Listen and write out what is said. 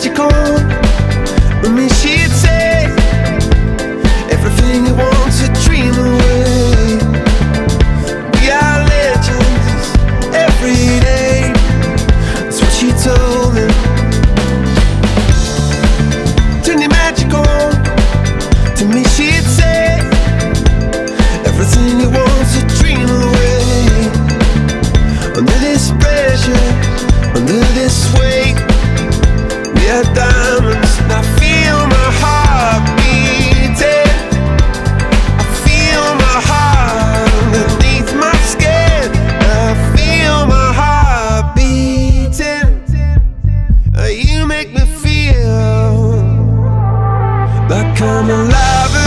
magical. I me she'd say everything you want to dream away. We are legends every day. That's what she told me. Turn the magic on. To me, she'd say everything you want to dream away. Under this pressure, under this weight. Diamonds. I feel my heart beating. I feel my heart my skin. I feel my heart beating. You make me feel like I'm alive.